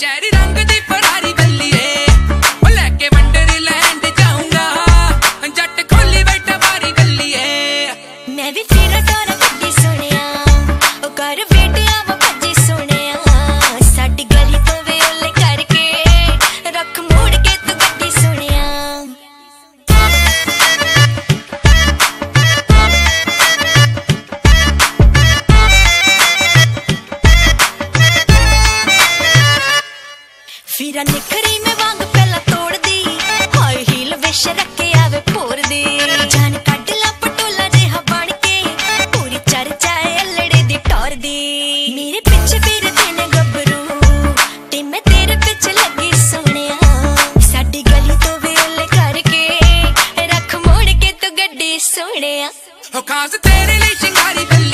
Cherry ਰੰਗ ਫੀਰਾ ਨਿਖਰੀ ਮੇ ਵਾਂਗ ਪਹਿਲਾਂ ਤੋੜਦੀ। ਹਾਈ ਹੀਲ ਵਿਸ਼ ਰੱਖਿਆ ਵੇ ਫੋਰਦੀ ਜਾਨ ਕੱਢ ਲਾ ਪਟੋਲਾ ਜਿਹਾ ਬਣ ਕੇ, ਪੂਰੀ ਚਰਚਾ ਏ ਲੜੇ ਦੀ ਟੋਰਦੀ। ਮੇਰੇ ਪਿੱਛੇ ਫਿਰਦੇ ਦਿਨ ਗੱਭਰੂ, ਤੇ ਮੈਂ ਤੇਰੇ ਪਿੱਛੇ ਲੱਗੀ ਸੋਹਣਿਆ। ਸਾਡੀ ਗਲੀ ਤੋਂ ਵੇਲ ਕਰਕੇ, ਰੱਖ ਮੋੜ ਕੇ ਤੂੰ ਗੱਡੀ ਸੋਹਣਿਆ। ਹੋ ਖਾਸ ਤੇਰੇ ਲਈ ਸ਼ਿੰਗਾਰੀ ਬੱਲੀ